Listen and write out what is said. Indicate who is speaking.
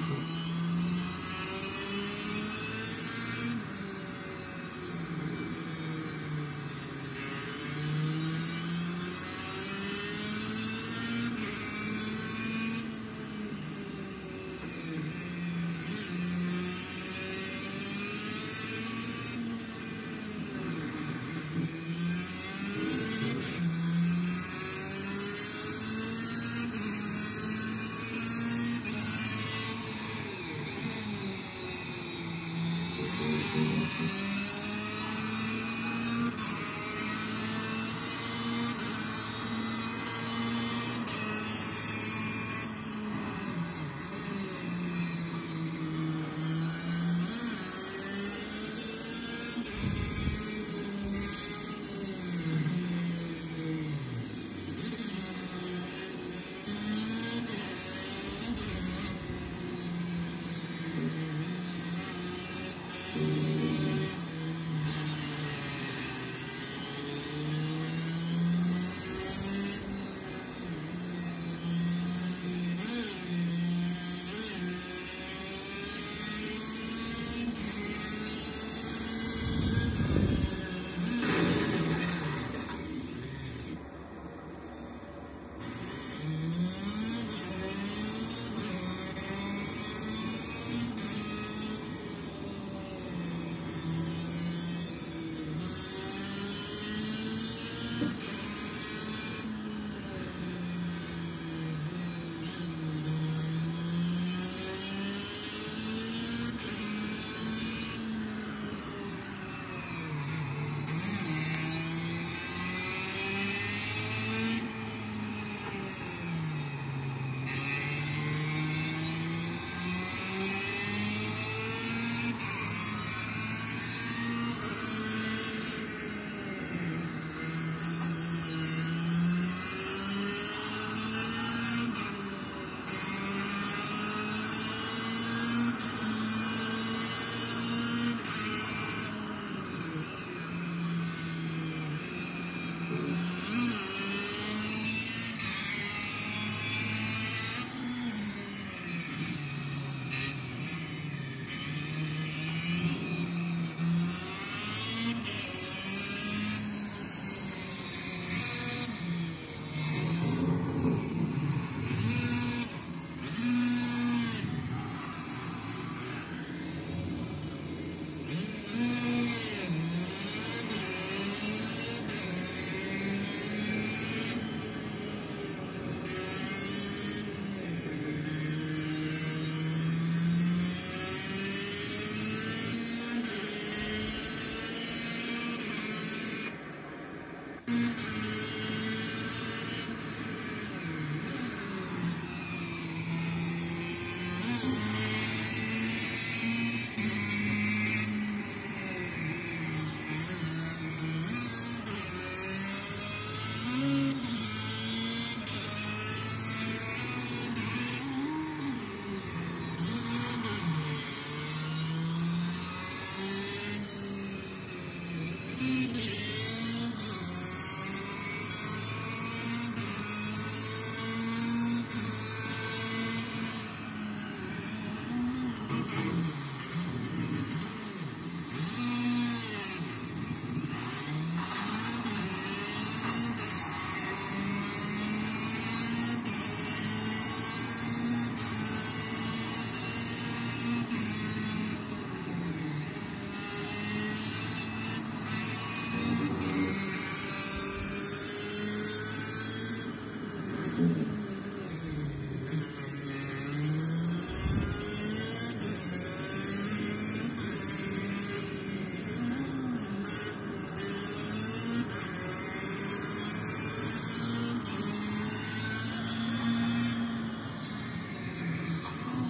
Speaker 1: Cool.